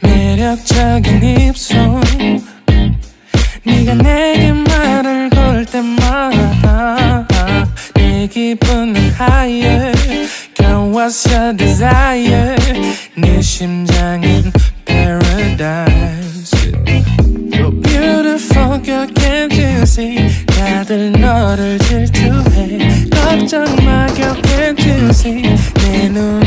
매력적인 입술 네가 내게 때마다 내 기분은 higher Girl what's your desire 내 심장은 paradise You're beautiful girl can't you see 다들 너를 질투해 걱정 마 girl can't you see 내 눈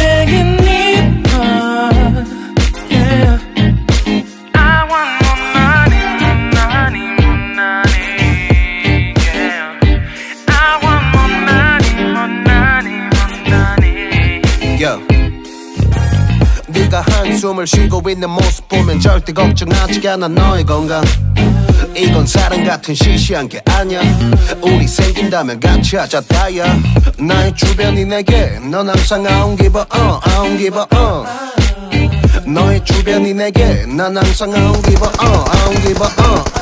Yo. 네가 한숨을 쉬고 있는 모습 보면 절대 걱정하지 않아. 너의 건강. 이건 사랑 같은 시시한 게 아니야. 우리 생긴다면 같이 하자 다야 나의 주변이 내게 넌 항상 I don't give a uh, uh. 너의 주변이 내게 난 항상 I don't give a